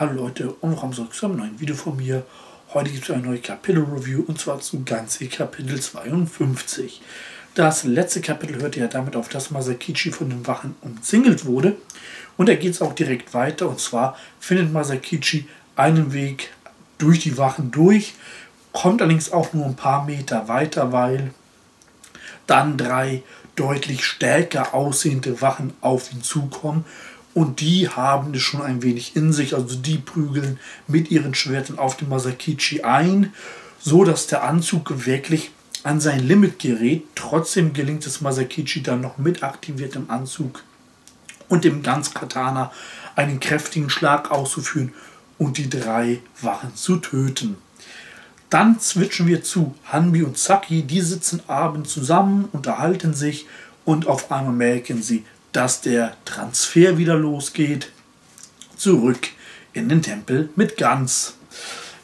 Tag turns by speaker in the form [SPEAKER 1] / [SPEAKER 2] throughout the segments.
[SPEAKER 1] Hallo Leute und willkommen zurück zu einem neuen Video von mir. Heute gibt es eine neue Kapitel-Review und zwar zu Ganze Kapitel 52. Das letzte Kapitel hörte ja damit auf, dass Masakichi von den Wachen umzingelt wurde. Und da geht es auch direkt weiter und zwar findet Masakichi einen Weg durch die Wachen durch, kommt allerdings auch nur ein paar Meter weiter, weil dann drei deutlich stärker aussehende Wachen auf ihn zukommen und die haben es schon ein wenig in sich, also die prügeln mit ihren Schwertern auf den Masakichi ein, so dass der Anzug wirklich an sein Limit gerät. Trotzdem gelingt es Masakichi dann noch mit aktiviertem Anzug und dem ganz Katana einen kräftigen Schlag auszuführen und die drei Wachen zu töten. Dann switchen wir zu Hanbi und Saki. Die sitzen abends zusammen, unterhalten sich und auf einmal merken sie, dass der Transfer wieder losgeht. Zurück in den Tempel mit Gans.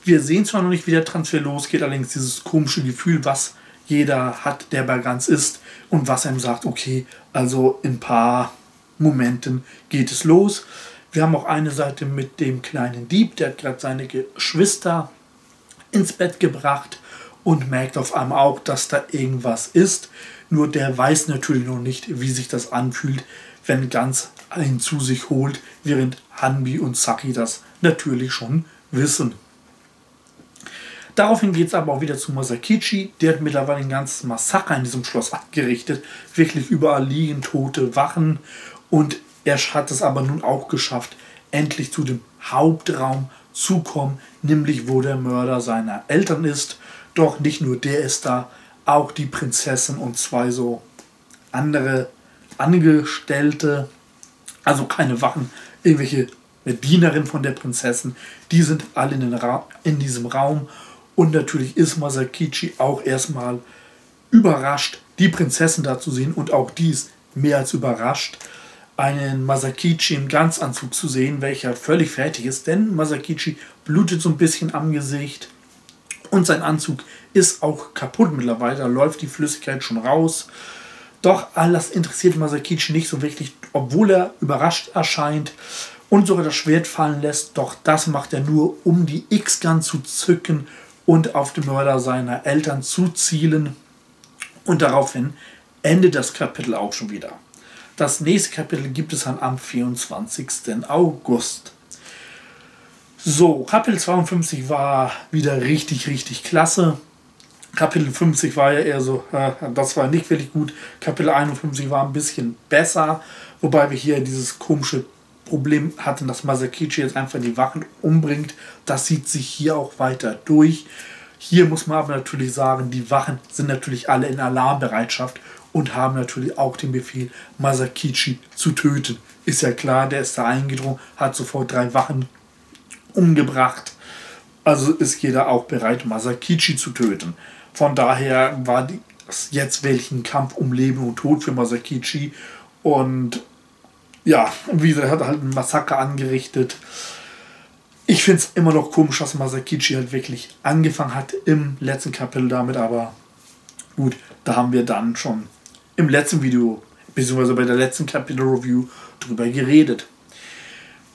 [SPEAKER 1] Wir sehen zwar noch nicht, wie der Transfer losgeht, allerdings dieses komische Gefühl, was jeder hat, der bei Gans ist und was einem sagt, okay, also in ein paar Momenten geht es los. Wir haben auch eine Seite mit dem kleinen Dieb, der hat gerade seine Geschwister ins Bett gebracht und merkt auf einmal auch, dass da irgendwas ist. Nur der weiß natürlich noch nicht, wie sich das anfühlt, wenn Ganz ihn zu sich holt, während Hanbi und Saki das natürlich schon wissen. Daraufhin geht es aber auch wieder zu Masakichi. Der hat mittlerweile ein ganzes Massaker in diesem Schloss abgerichtet. Wirklich überall liegen tote Wachen. Und er hat es aber nun auch geschafft, endlich zu dem Hauptraum zu kommen, nämlich wo der Mörder seiner Eltern ist. Doch nicht nur der ist da, auch die Prinzessin und zwei so andere Angestellte, also keine Wachen, irgendwelche Dienerinnen von der Prinzessin, die sind alle in, in diesem Raum. Und natürlich ist Masakichi auch erstmal überrascht, die Prinzessin da zu sehen und auch die ist mehr als überrascht, einen Masakichi im Ganzanzug zu sehen, welcher völlig fertig ist, denn Masakichi blutet so ein bisschen am Gesicht und sein Anzug ist auch kaputt mittlerweile, da läuft die Flüssigkeit schon raus. Doch all das interessiert Masakichi nicht so wirklich, obwohl er überrascht erscheint und sogar das Schwert fallen lässt. Doch das macht er nur, um die X-Gun zu zücken und auf den Mörder seiner Eltern zu zielen. Und daraufhin endet das Kapitel auch schon wieder. Das nächste Kapitel gibt es dann am 24. August. So, Kapitel 52 war wieder richtig, richtig klasse. Kapitel 50 war ja eher so, äh, das war nicht wirklich gut. Kapitel 51 war ein bisschen besser, wobei wir hier dieses komische Problem hatten, dass Masakichi jetzt einfach die Wachen umbringt. Das sieht sich hier auch weiter durch. Hier muss man aber natürlich sagen, die Wachen sind natürlich alle in Alarmbereitschaft und haben natürlich auch den Befehl, Masakichi zu töten. Ist ja klar, der ist da eingedrungen, hat sofort drei Wachen umgebracht. Also ist jeder auch bereit, Masakichi zu töten. Von daher war es jetzt welchen Kampf um Leben und Tod für Masakichi. Und ja, wie gesagt, hat halt ein Massaker angerichtet. Ich finde es immer noch komisch, dass Masakichi halt wirklich angefangen hat im letzten Kapitel damit, aber gut, da haben wir dann schon im letzten Video, beziehungsweise bei der letzten Kapitel-Review drüber geredet.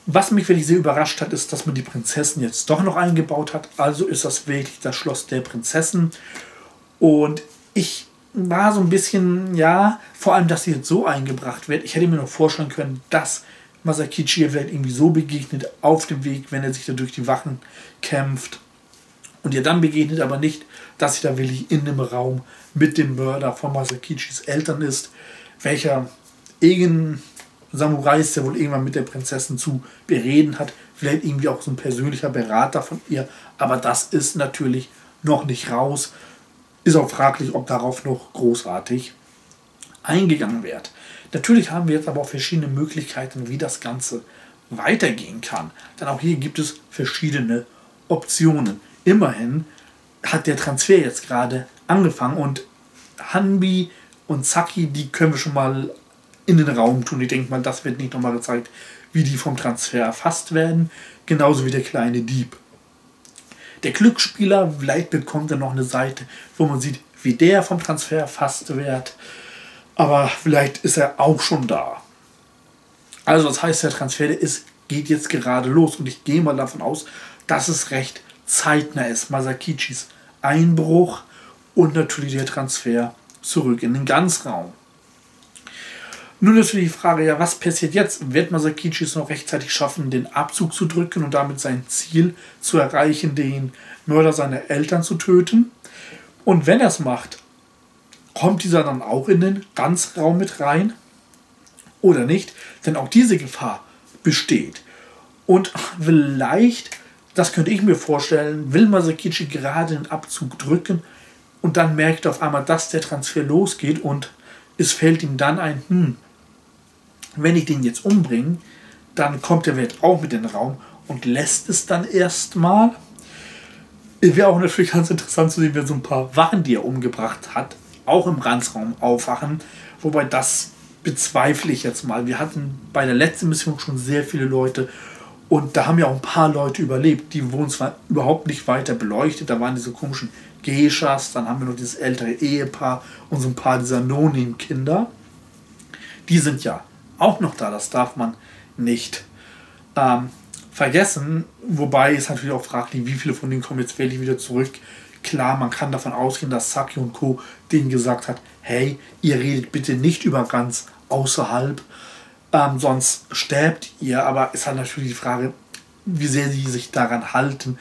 [SPEAKER 1] Was mich wirklich sehr überrascht hat, ist, dass man die Prinzessin jetzt doch noch eingebaut hat. Also ist das wirklich das Schloss der Prinzessin. Und ich war so ein bisschen, ja, vor allem, dass sie jetzt so eingebracht wird. Ich hätte mir noch vorstellen können, dass Masakichi vielleicht irgendwie so begegnet auf dem Weg, wenn er sich da durch die Wachen kämpft. Und ihr dann begegnet, aber nicht, dass sie da wirklich in dem Raum mit dem Mörder von Masakichis Eltern ist, welcher irgendein Samurai ist, der wohl irgendwann mit der Prinzessin zu bereden hat. Vielleicht irgendwie auch so ein persönlicher Berater von ihr. Aber das ist natürlich noch nicht raus. Ist auch fraglich, ob darauf noch großartig eingegangen wird. Natürlich haben wir jetzt aber auch verschiedene Möglichkeiten, wie das Ganze weitergehen kann. Denn auch hier gibt es verschiedene Optionen. Immerhin hat der Transfer jetzt gerade angefangen und Hanbi und Saki, die können wir schon mal in den Raum tun. Ich denke mal, das wird nicht nochmal gezeigt, wie die vom Transfer erfasst werden. Genauso wie der kleine Dieb. Der Glücksspieler, vielleicht bekommt er noch eine Seite, wo man sieht, wie der vom Transfer erfasst wird. Aber vielleicht ist er auch schon da. Also das heißt, der Transfer der ist geht jetzt gerade los. Und ich gehe mal davon aus, dass es recht zeitnah ist. Masakichis Einbruch und natürlich der Transfer zurück in den Ganzraum. Nun natürlich die Frage, ja, was passiert jetzt? Wird Masakichi es noch rechtzeitig schaffen, den Abzug zu drücken und damit sein Ziel zu erreichen, den Mörder seiner Eltern zu töten? Und wenn er es macht, kommt dieser dann auch in den Ganzraum mit rein? Oder nicht? Denn auch diese Gefahr besteht. Und vielleicht, das könnte ich mir vorstellen, will Masakichi gerade den Abzug drücken und dann merkt er auf einmal, dass der Transfer losgeht und es fällt ihm dann ein, hm, wenn ich den jetzt umbringe, dann kommt der Welt auch mit in den Raum und lässt es dann erstmal. Wäre auch natürlich ganz interessant zu sehen, wenn so ein paar Wachen, die er umgebracht hat, auch im Ranzraum aufwachen. Wobei das bezweifle ich jetzt mal. Wir hatten bei der letzten Mission schon sehr viele Leute und da haben ja auch ein paar Leute überlebt. Die wurden zwar überhaupt nicht weiter beleuchtet, da waren diese komischen Geishas, dann haben wir noch dieses ältere Ehepaar und so ein paar dieser Nonin-Kinder. Die sind ja auch noch da, das darf man nicht ähm, vergessen. Wobei es natürlich auch fraglich, wie viele von denen kommen jetzt wirklich wieder zurück. Klar, man kann davon ausgehen, dass Saki und Co. denen gesagt hat, hey, ihr redet bitte nicht über ganz außerhalb, ähm, sonst sterbt ihr. Aber es hat natürlich die Frage, wie sehr sie sich daran halten.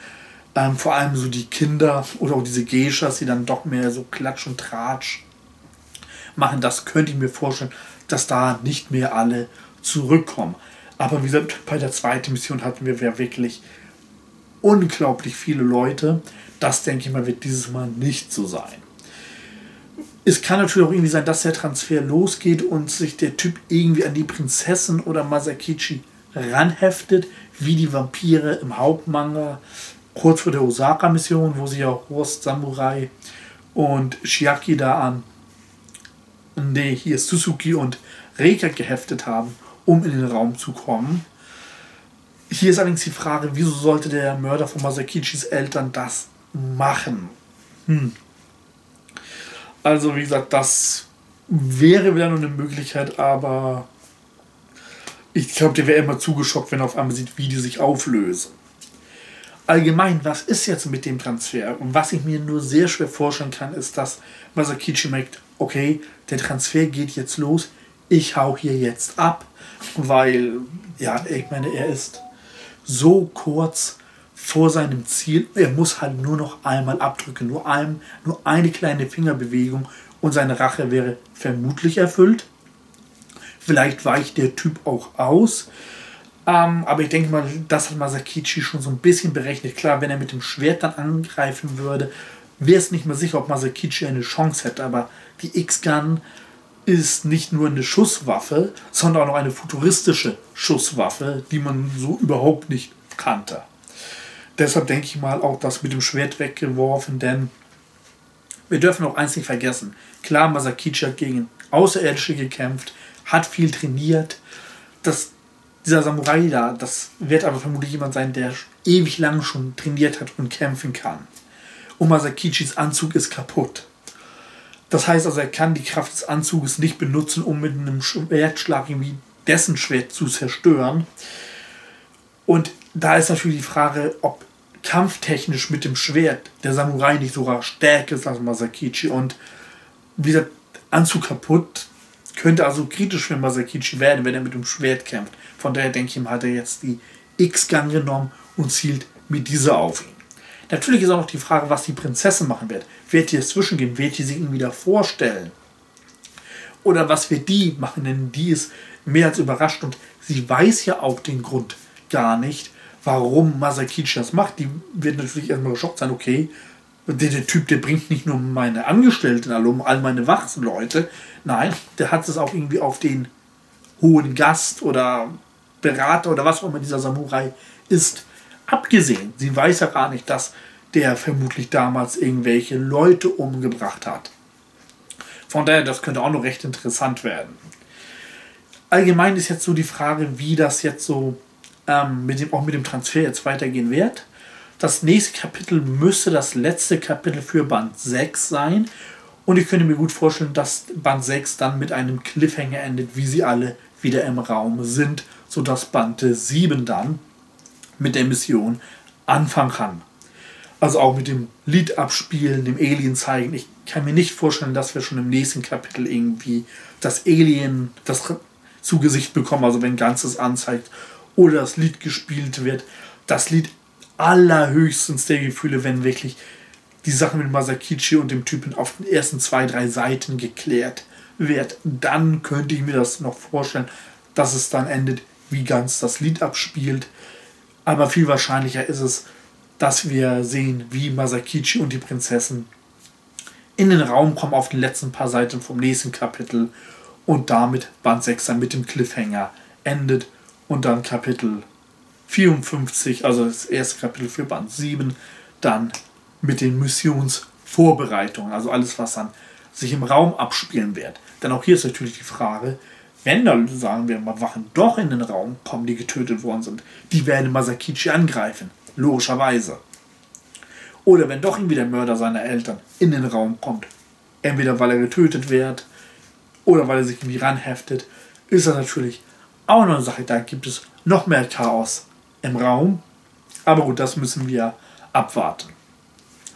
[SPEAKER 1] Ähm, vor allem so die Kinder oder auch diese Geishas, die dann doch mehr so Klatsch und Tratsch machen. Das könnte ich mir vorstellen, dass da nicht mehr alle zurückkommen. Aber wie gesagt, bei der zweiten Mission hatten wir wirklich unglaublich viele Leute. Das denke ich mal, wird dieses Mal nicht so sein. Es kann natürlich auch irgendwie sein, dass der Transfer losgeht und sich der Typ irgendwie an die Prinzessin oder Masakichi ranheftet, wie die Vampire im Hauptmanga kurz vor der Osaka-Mission, wo sich ja Horst Samurai und Shiaki da an nee, hier Suzuki und Reika geheftet haben, um in den Raum zu kommen. Hier ist allerdings die Frage, wieso sollte der Mörder von Masakichis Eltern das machen? Hm. Also, wie gesagt, das wäre wieder nur eine Möglichkeit, aber ich glaube, der wäre immer zugeschockt, wenn er auf einmal sieht, wie die sich auflösen. Allgemein, was ist jetzt mit dem Transfer? Und was ich mir nur sehr schwer vorstellen kann, ist, dass Masakichi merkt, okay, der Transfer geht jetzt los, ich hau hier jetzt ab, weil, ja, ich meine, er ist so kurz vor seinem Ziel, er muss halt nur noch einmal abdrücken, nur, ein, nur eine kleine Fingerbewegung und seine Rache wäre vermutlich erfüllt. Vielleicht weicht der Typ auch aus. Ähm, aber ich denke mal, das hat Masakichi schon so ein bisschen berechnet. Klar, wenn er mit dem Schwert dann angreifen würde, wäre es nicht mehr sicher, ob Masakichi eine Chance hätte. Aber die X-Gun ist nicht nur eine Schusswaffe, sondern auch noch eine futuristische Schusswaffe, die man so überhaupt nicht kannte. Deshalb denke ich mal auch das mit dem Schwert weggeworfen, denn wir dürfen auch eins nicht vergessen. Klar, Masakichi hat gegen Außerirdische gekämpft, hat viel trainiert. Das, dieser Samurai da, das wird aber vermutlich jemand sein, der ewig lang schon trainiert hat und kämpfen kann. Und Masakichis Anzug ist kaputt. Das heißt also, er kann die Kraft des Anzuges nicht benutzen, um mit einem Schwertschlag irgendwie dessen Schwert zu zerstören. Und da ist natürlich die Frage, ob kampftechnisch mit dem Schwert der Samurai nicht sogar stärker ist als Masakichi. Und wie der Anzug kaputt könnte also kritisch für Masakichi werden, wenn er mit dem Schwert kämpft. Von daher denke ich ihm, hat er jetzt die X-Gang genommen und zielt mit dieser auf ihn. Natürlich ist auch noch die Frage, was die Prinzessin machen wird. Wird die es zwischengehen? Wird die sich ihm wieder vorstellen? Oder was wird die machen? Denn die ist mehr als überrascht und sie weiß ja auch den Grund gar nicht, warum Masakichi das macht. Die wird natürlich erstmal geschockt sein, okay, der, der Typ, der bringt nicht nur meine Angestellten um, all meine Wachsleute. Nein, der hat es auch irgendwie auf den hohen Gast oder Berater oder was auch immer dieser Samurai ist abgesehen. Sie weiß ja gar nicht, dass der vermutlich damals irgendwelche Leute umgebracht hat. Von daher, das könnte auch noch recht interessant werden. Allgemein ist jetzt so die Frage, wie das jetzt so ähm, mit dem, auch mit dem Transfer jetzt weitergehen wird. Das nächste Kapitel müsste das letzte Kapitel für Band 6 sein. Und ich könnte mir gut vorstellen, dass Band 6 dann mit einem Cliffhanger endet, wie sie alle wieder im Raum sind, sodass Band 7 dann mit der Mission anfangen kann. Also auch mit dem Lied abspielen, dem Alien zeigen. Ich kann mir nicht vorstellen, dass wir schon im nächsten Kapitel irgendwie das Alien das zu Gesicht bekommen, also wenn Ganzes anzeigt oder das Lied gespielt wird. Das Lied allerhöchstens der Gefühle, wenn wirklich die Sache mit Masakichi und dem Typen auf den ersten zwei, drei Seiten geklärt wird. Dann könnte ich mir das noch vorstellen, dass es dann endet, wie ganz das Lied abspielt. Aber viel wahrscheinlicher ist es, dass wir sehen, wie Masakichi und die Prinzessin in den Raum kommen auf den letzten paar Seiten vom nächsten Kapitel und damit Band 6 dann mit dem Cliffhanger endet und dann Kapitel 54, also das erste Kapitel für Band 7, dann mit den Missionsvorbereitungen, also alles, was dann sich im Raum abspielen wird. Denn auch hier ist natürlich die Frage, wenn da, sagen wir mal, Wachen doch in den Raum kommen, die getötet worden sind, die werden Masakichi angreifen. Logischerweise. Oder wenn doch irgendwie der Mörder seiner Eltern in den Raum kommt, entweder weil er getötet wird oder weil er sich irgendwie ranheftet, ist das natürlich auch noch eine Sache. Da gibt es noch mehr Chaos im Raum. Aber gut, das müssen wir abwarten.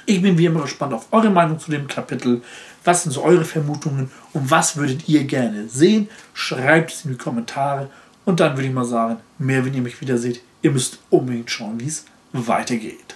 [SPEAKER 1] Ich bin wie immer gespannt auf eure Meinung zu dem Kapitel. Was sind so eure Vermutungen und was würdet ihr gerne sehen? Schreibt es in die Kommentare. Und dann würde ich mal sagen, mehr wenn ihr mich wieder seht, ihr müsst unbedingt schauen, wie es weitergeht.